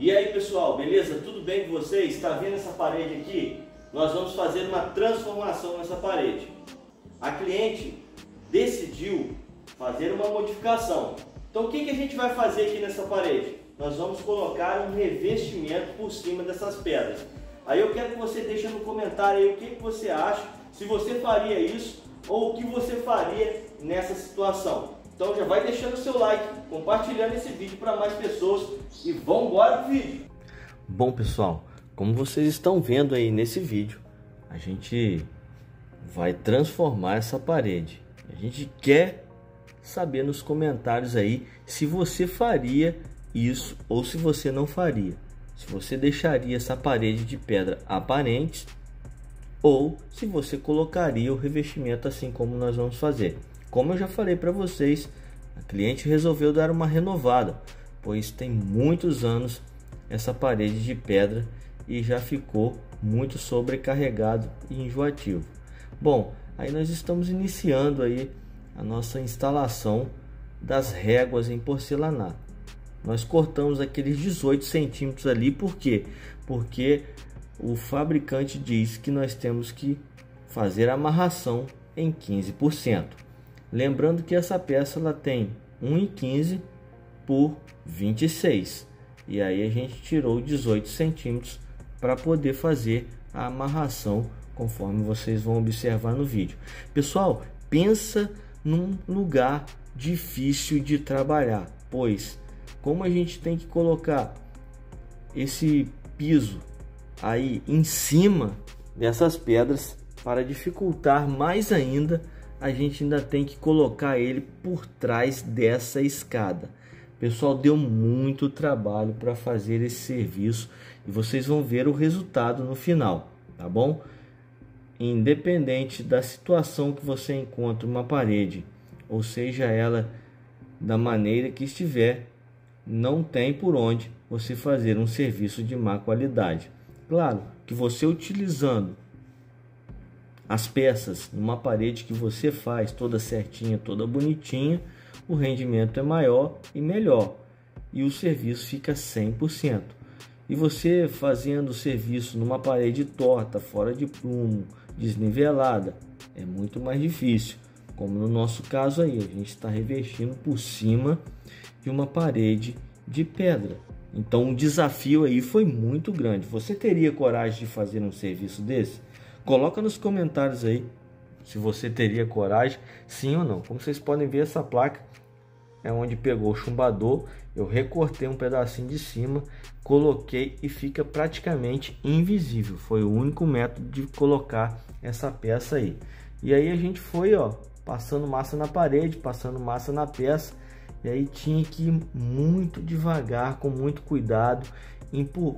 E aí pessoal, beleza? Tudo bem com vocês? Está vendo essa parede aqui? Nós vamos fazer uma transformação nessa parede. A cliente decidiu fazer uma modificação. Então o que, que a gente vai fazer aqui nessa parede? Nós vamos colocar um revestimento por cima dessas pedras. Aí eu quero que você deixe no comentário aí o que, que você acha, se você faria isso ou o que você faria nessa situação. Então já vai deixando o seu like, compartilhando esse vídeo para mais pessoas e vamos embora pro vídeo. Bom pessoal, como vocês estão vendo aí nesse vídeo, a gente vai transformar essa parede. A gente quer saber nos comentários aí se você faria isso ou se você não faria. Se você deixaria essa parede de pedra aparente ou se você colocaria o revestimento assim como nós vamos fazer. Como eu já falei para vocês, a cliente resolveu dar uma renovada, pois tem muitos anos essa parede de pedra e já ficou muito sobrecarregado e enjoativo. Bom, aí nós estamos iniciando aí a nossa instalação das réguas em porcelanato. Nós cortamos aqueles 18 centímetros ali, por quê? Porque o fabricante diz que nós temos que fazer a amarração em 15%. Lembrando que essa peça ela tem 1,15 por 26 e aí a gente tirou 18 centímetros para poder fazer a amarração conforme vocês vão observar no vídeo. Pessoal, pensa num lugar difícil de trabalhar, pois como a gente tem que colocar esse piso aí em cima dessas pedras para dificultar mais ainda, a gente ainda tem que colocar ele por trás dessa escada. Pessoal, deu muito trabalho para fazer esse serviço e vocês vão ver o resultado no final, tá bom? Independente da situação que você encontra uma parede, ou seja ela da maneira que estiver, não tem por onde você fazer um serviço de má qualidade. Claro que você utilizando as peças numa parede que você faz toda certinha, toda bonitinha, o rendimento é maior e melhor e o serviço fica 100%. E você fazendo o serviço numa parede torta, fora de prumo, desnivelada, é muito mais difícil. Como no nosso caso aí, a gente está revestindo por cima de uma parede de pedra. Então o desafio aí foi muito grande. Você teria coragem de fazer um serviço desse? Coloca nos comentários aí se você teria coragem, sim ou não. Como vocês podem ver, essa placa é onde pegou o chumbador. Eu recortei um pedacinho de cima, coloquei e fica praticamente invisível. Foi o único método de colocar essa peça aí. E aí a gente foi, ó, passando massa na parede, passando massa na peça e aí tinha que ir muito devagar, com muito cuidado,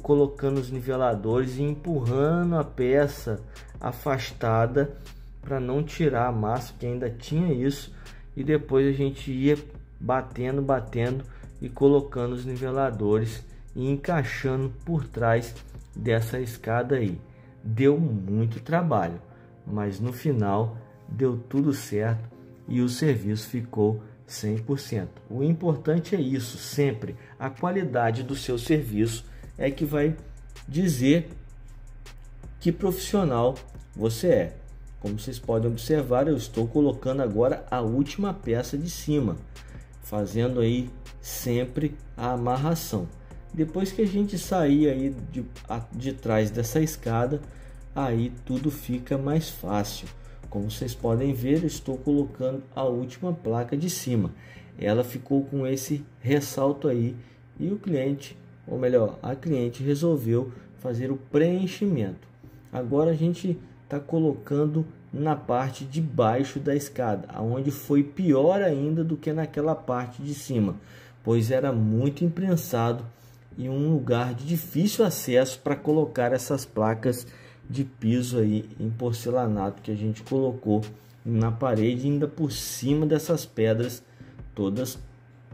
colocando os niveladores e empurrando a peça afastada para não tirar a massa, que ainda tinha isso. E depois a gente ia batendo, batendo e colocando os niveladores e encaixando por trás dessa escada aí. Deu muito trabalho, mas no final deu tudo certo e o serviço ficou 100%. O importante é isso, sempre a qualidade do seu serviço é que vai dizer que profissional você é. Como vocês podem observar, eu estou colocando agora a última peça de cima, fazendo aí sempre a amarração. Depois que a gente sair aí de, de trás dessa escada, aí tudo fica mais fácil. Como vocês podem ver, estou colocando a última placa de cima. Ela ficou com esse ressalto aí e o cliente, ou melhor, a cliente resolveu fazer o preenchimento. Agora a gente está colocando na parte de baixo da escada, aonde foi pior ainda do que naquela parte de cima, pois era muito imprensado e um lugar de difícil acesso para colocar essas placas de piso aí em porcelanato que a gente colocou na parede ainda por cima dessas pedras todas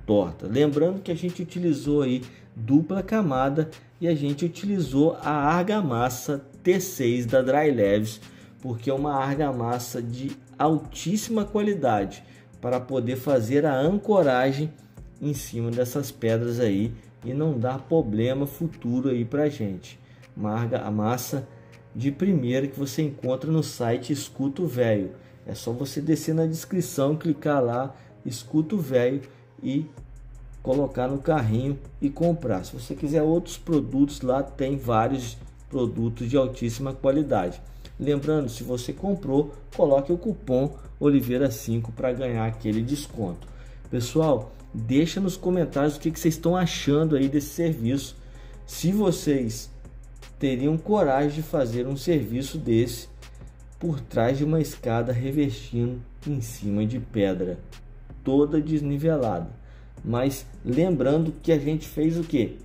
tortas. Lembrando que a gente utilizou aí dupla camada e a gente utilizou a argamassa T6 da Dry Leves, porque é uma argamassa de altíssima qualidade para poder fazer a ancoragem em cima dessas pedras aí e não dar problema futuro aí pra gente. Marga a massa de primeira que você encontra no site Escuto Velho. É só você descer na descrição, clicar lá, Escuto Velho e colocar no carrinho e comprar. Se você quiser outros produtos lá, tem vários produtos de altíssima qualidade. Lembrando, se você comprou, coloque o cupom Oliveira5 para ganhar aquele desconto. Pessoal, deixa nos comentários o que, vocês estão achando aí desse serviço. Se vocês teriam coragem de fazer um serviço desse por trás de uma escada revestindo em cima de pedra, toda desnivelada. Mas lembrando que a gente fez o que?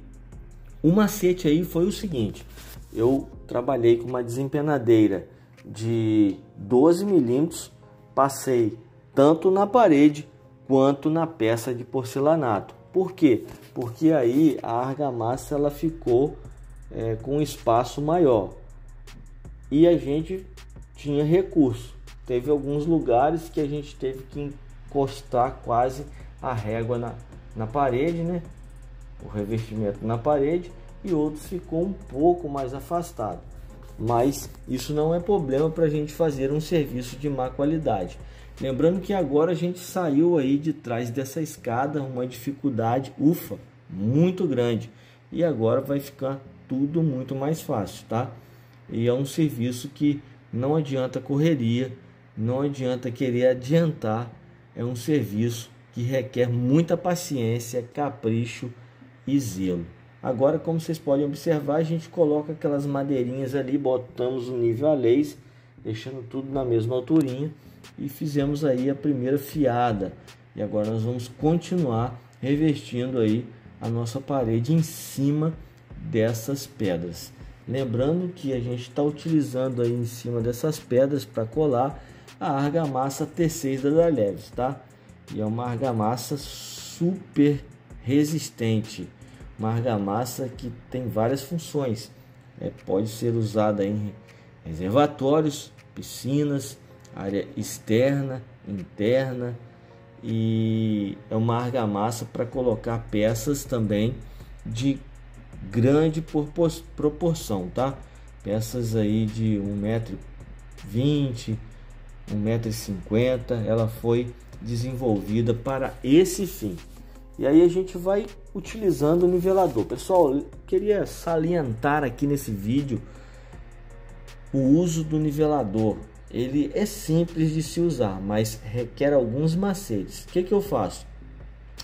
O macete aí foi o seguinte: eu trabalhei com uma desempenadeira de 12 milímetros, passei tanto na parede quanto na peça de porcelanato. Por quê? Porque aí a argamassa ela ficou é, com espaço maior e a gente tinha recurso. Teve alguns lugares que a gente teve que encostar quase a régua na, na parede, né? O revestimento na parede e outros ficou um pouco mais afastado. Mas isso não é problema para a gente fazer um serviço de má qualidade. Lembrando que agora a gente saiu aí de trás dessa escada, uma dificuldade, ufa, muito grande. E agora vai ficar tudo muito mais fácil, tá? E é um serviço que não adianta correria, não adianta querer adiantar, é um serviço que requer muita paciência, capricho e zelo. Agora, como vocês podem observar, a gente coloca aquelas madeirinhas ali, botamos o nível a laser, deixando tudo na mesma alturinha e fizemos aí a primeira fiada. E agora nós vamos continuar revestindo aí a nossa parede em cima dessas pedras. Lembrando que a gente está utilizando aí em cima dessas pedras para colar a argamassa T6 da Daleves, tá? E é uma argamassa super resistente, uma argamassa que tem várias funções. É, pode ser usada em reservatórios, piscinas, área externa, interna e é uma argamassa para colocar peças também de grande proporção, tá? Peças aí de 1,20m, 1,50m, ela foi desenvolvida para esse fim. E aí a gente vai utilizando o nivelador. Pessoal, queria salientar aqui nesse vídeo o uso do nivelador. Ele é simples de se usar, mas requer alguns macetes. O que, que eu faço?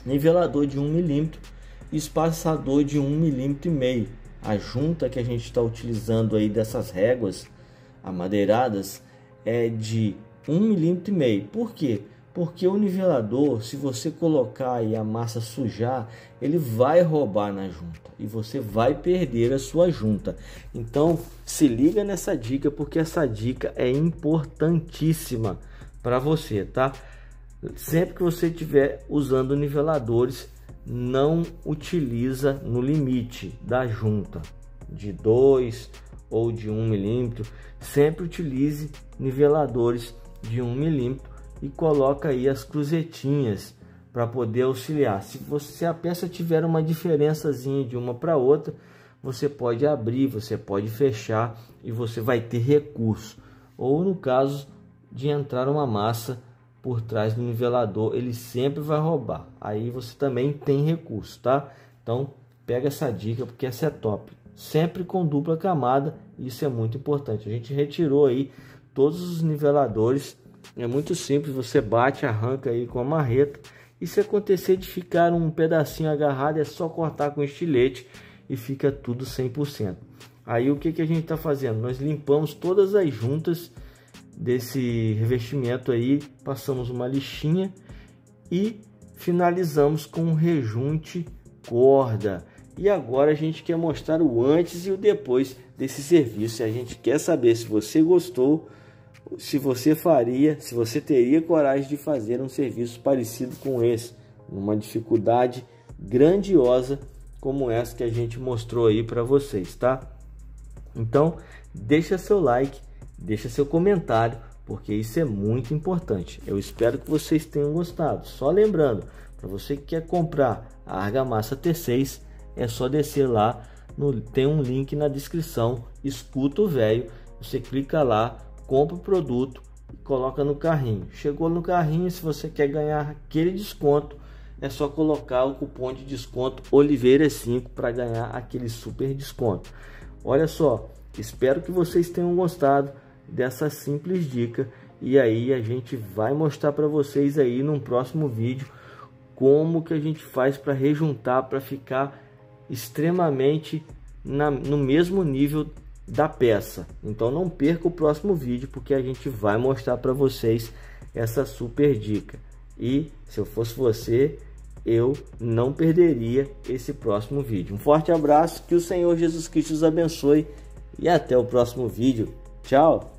Nivelador de 1 milímetro espaçador de 1 milímetro e meio. A junta que a gente está utilizando aí dessas réguas amadeiradas é de 1 milímetro e meio. Por quê? Porque o nivelador, se você colocar e a massa sujar, ele vai roubar na junta e você vai perder a sua junta. Então, se liga nessa dica porque essa dica é importantíssima para você, tá? Sempre que você estiver usando niveladores, não utiliza no limite da junta de 2 ou de 1 um milímetro, sempre utilize niveladores de 1 um milímetro e coloca aí as cruzetinhas para poder auxiliar. Se você a peça tiver uma diferençazinha de uma para outra, você pode abrir, você pode fechar e você vai ter recurso. Ou no caso de entrar uma massa por trás do nivelador, ele sempre vai roubar. Aí você também tem recurso, tá? Então, pega essa dica porque essa é top. Sempre com dupla camada, isso é muito importante. A gente retirou aí todos os niveladores. É muito simples, você bate, arranca aí com a marreta. E se acontecer de ficar um pedacinho agarrado, é só cortar com estilete e fica tudo 100%. Aí o que, que a gente está fazendo? Nós limpamos todas as juntas desse revestimento aí, passamos uma lixinha e finalizamos com um rejunte corda. E agora a gente quer mostrar o antes e o depois desse serviço. A gente quer saber se você gostou, se você faria, se você teria coragem de fazer um serviço parecido com esse, numa dificuldade grandiosa como essa que a gente mostrou aí para vocês, tá? Então, deixa seu like, deixa seu comentário, porque isso é muito importante. Eu espero que vocês tenham gostado. Só lembrando, para você que quer comprar a argamassa T6, é só descer lá, no, tem um link na descrição, escuta o velho, você clica lá, compra o produto e coloca no carrinho. Chegou no carrinho, se você quer ganhar aquele desconto, é só colocar o cupom de desconto Oliveira 5 para ganhar aquele super desconto. Olha só, espero que vocês tenham gostado dessa simples dica e aí a gente vai mostrar para vocês aí num próximo vídeo como que a gente faz para rejuntar para ficar extremamente na, no mesmo nível da peça. Então não perca o próximo vídeo porque a gente vai mostrar para vocês essa super dica. E se eu fosse você, eu não perderia esse próximo vídeo. Um forte abraço, que o Senhor Jesus Cristo os abençoe e até o próximo vídeo. Tchau!